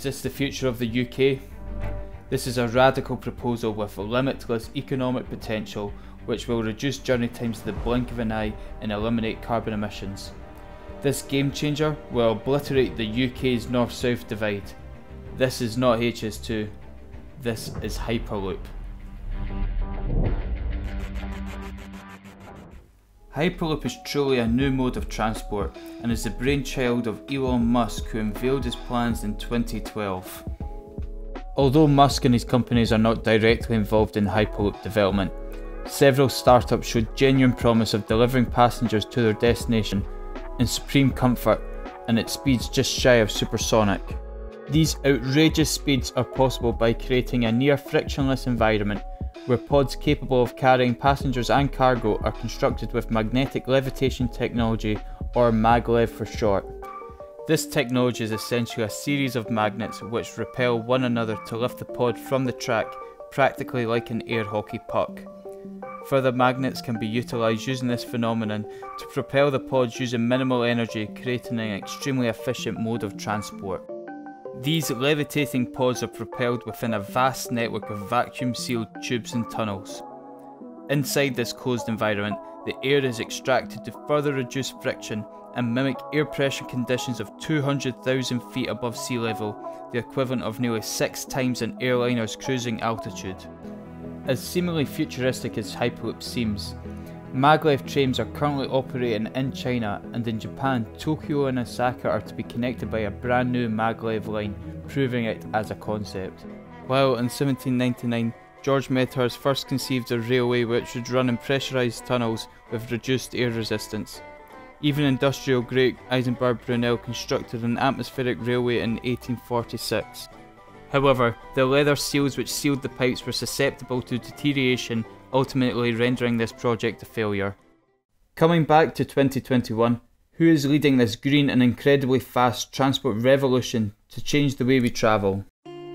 Is this the future of the UK? This is a radical proposal with limitless economic potential which will reduce journey times to the blink of an eye and eliminate carbon emissions. This game changer will obliterate the UK's north-south divide. This is not HS2, this is Hyperloop. Hyperloop is truly a new mode of transport and is the brainchild of Elon Musk who unveiled his plans in 2012. Although Musk and his companies are not directly involved in Hyperloop development, several startups showed genuine promise of delivering passengers to their destination in supreme comfort and at speeds just shy of supersonic. These outrageous speeds are possible by creating a near frictionless environment where pods capable of carrying passengers and cargo are constructed with magnetic levitation technology or maglev for short. This technology is essentially a series of magnets which repel one another to lift the pod from the track, practically like an air hockey puck. Further magnets can be utilised using this phenomenon to propel the pods using minimal energy, creating an extremely efficient mode of transport. These levitating pods are propelled within a vast network of vacuum sealed tubes and tunnels. Inside this closed environment, the air is extracted to further reduce friction and mimic air pressure conditions of 200,000 feet above sea level, the equivalent of nearly six times an airliner's cruising altitude. As seemingly futuristic as Hyperloop seems, maglev trains are currently operating in China and in Japan, Tokyo and Osaka are to be connected by a brand new maglev line, proving it as a concept. While in 1799, George Medhurst first conceived a railway which would run in pressurised tunnels with reduced air resistance. Even industrial great Isambard Brunel constructed an atmospheric railway in 1846. However, the leather seals which sealed the pipes were susceptible to deterioration ultimately rendering this project a failure. Coming back to 2021, who is leading this green and incredibly fast transport revolution to change the way we travel?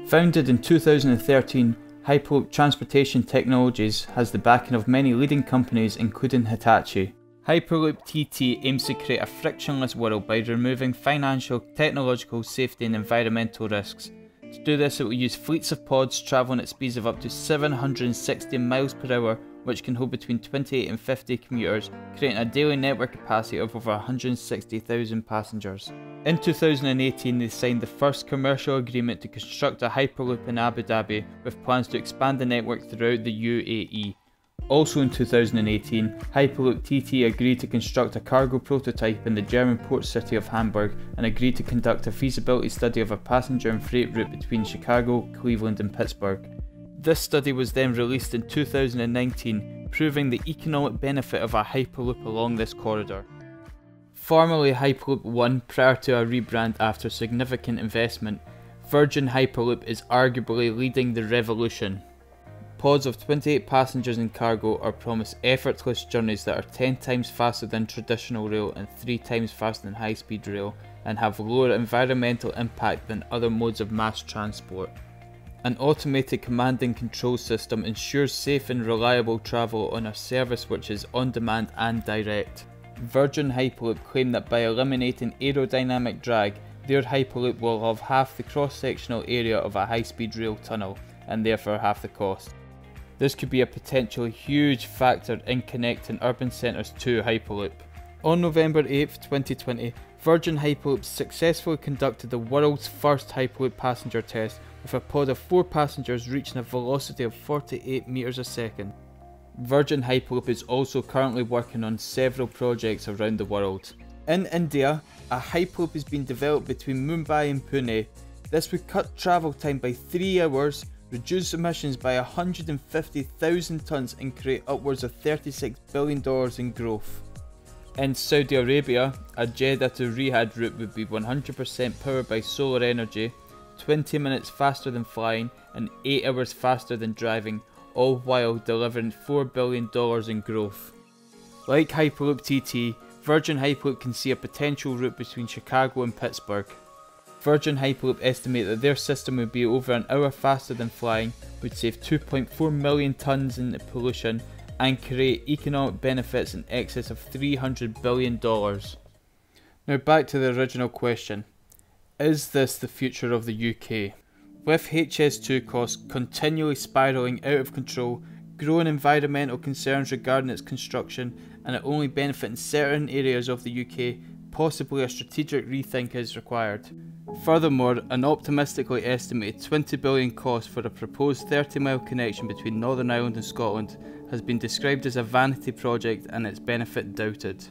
Founded in 2013, Hyperloop Transportation Technologies has the backing of many leading companies including Hitachi. Hyperloop TT aims to create a frictionless world by removing financial, technological, safety and environmental risks to do this, it will use fleets of pods travelling at speeds of up to 760 miles per hour, which can hold between 28 and 50 commuters, creating a daily network capacity of over 160,000 passengers. In 2018, they signed the first commercial agreement to construct a Hyperloop in Abu Dhabi, with plans to expand the network throughout the UAE. Also in 2018, Hyperloop TT agreed to construct a cargo prototype in the German port city of Hamburg and agreed to conduct a feasibility study of a passenger and freight route between Chicago, Cleveland and Pittsburgh. This study was then released in 2019, proving the economic benefit of a Hyperloop along this corridor. Formerly Hyperloop 1 prior to a rebrand after significant investment, Virgin Hyperloop is arguably leading the revolution. Pods of 28 passengers and cargo are promised effortless journeys that are 10 times faster than traditional rail and 3 times faster than high speed rail and have lower environmental impact than other modes of mass transport. An automated command and control system ensures safe and reliable travel on a service which is on demand and direct. Virgin Hyperloop claim that by eliminating aerodynamic drag, their Hyperloop will have half the cross-sectional area of a high-speed rail tunnel and therefore half the cost. This could be a potentially huge factor in connecting urban centres to Hyperloop. On November 8, 2020, Virgin Hyperloop successfully conducted the world's first Hyperloop passenger test with a pod of 4 passengers reaching a velocity of 48 metres a second. Virgin Hyperloop is also currently working on several projects around the world. In India, a Hyperloop is being developed between Mumbai and Pune. This would cut travel time by 3 hours reduce emissions by 150,000 tonnes and create upwards of $36 billion in growth. In Saudi Arabia, a Jeddah to Riyadh route would be 100% powered by solar energy, 20 minutes faster than flying and 8 hours faster than driving, all while delivering $4 billion in growth. Like Hyperloop TT, Virgin Hyperloop can see a potential route between Chicago and Pittsburgh. Virgin Hyperloop estimate that their system would be over an hour faster than flying, would save 2.4 million tonnes in pollution, and create economic benefits in excess of $300 billion. Now back to the original question. Is this the future of the UK? With HS2 costs continually spiralling out of control, growing environmental concerns regarding its construction, and it only benefiting certain areas of the UK, possibly a strategic rethink is required. Furthermore, an optimistically estimated 20 billion cost for a proposed 30 mile connection between Northern Ireland and Scotland has been described as a vanity project and its benefit doubted.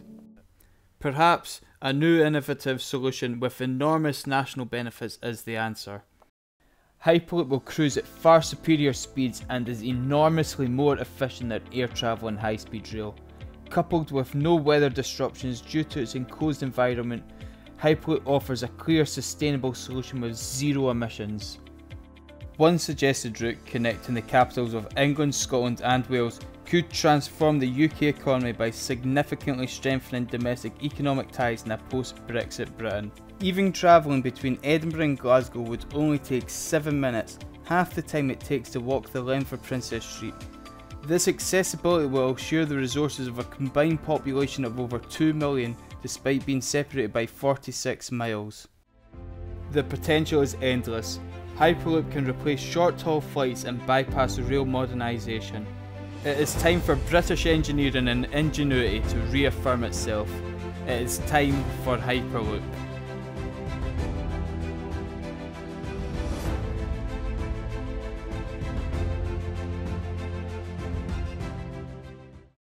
Perhaps a new innovative solution with enormous national benefits is the answer. Hyperloop will cruise at far superior speeds and is enormously more efficient than air travel and high speed rail. Coupled with no weather disruptions due to its enclosed environment, Hyperloop offers a clear sustainable solution with zero emissions. One suggested route connecting the capitals of England, Scotland and Wales could transform the UK economy by significantly strengthening domestic economic ties in a post-Brexit Britain. Even travelling between Edinburgh and Glasgow would only take 7 minutes, half the time it takes to walk the length of Princes Street. This accessibility will ensure the resources of a combined population of over 2 million despite being separated by 46 miles. The potential is endless. Hyperloop can replace short haul flights and bypass rail modernisation. It is time for British engineering and ingenuity to reaffirm itself. It is time for Hyperloop.